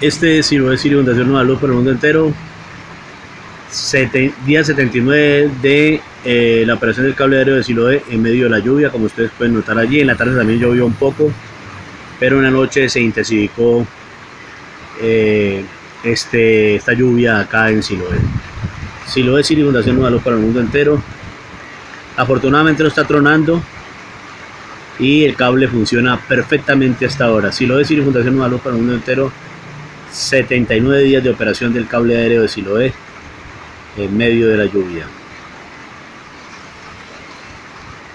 Este es Siloé Sirio Fundación Nueva Luz para el mundo entero. día 79 de eh, la operación del cable aéreo de Siloé en medio de la lluvia, como ustedes pueden notar allí. En la tarde también llovió un poco, pero en la noche se intensificó eh, este, esta lluvia acá en Siloé. Siloé Sirio Fundación Nueva Luz para el mundo entero. Afortunadamente no está tronando y el cable funciona perfectamente hasta ahora. Siloé Sirio Fundación Nueva Luz para el mundo entero 79 días de operación del cable aéreo de Siloé en medio de la lluvia.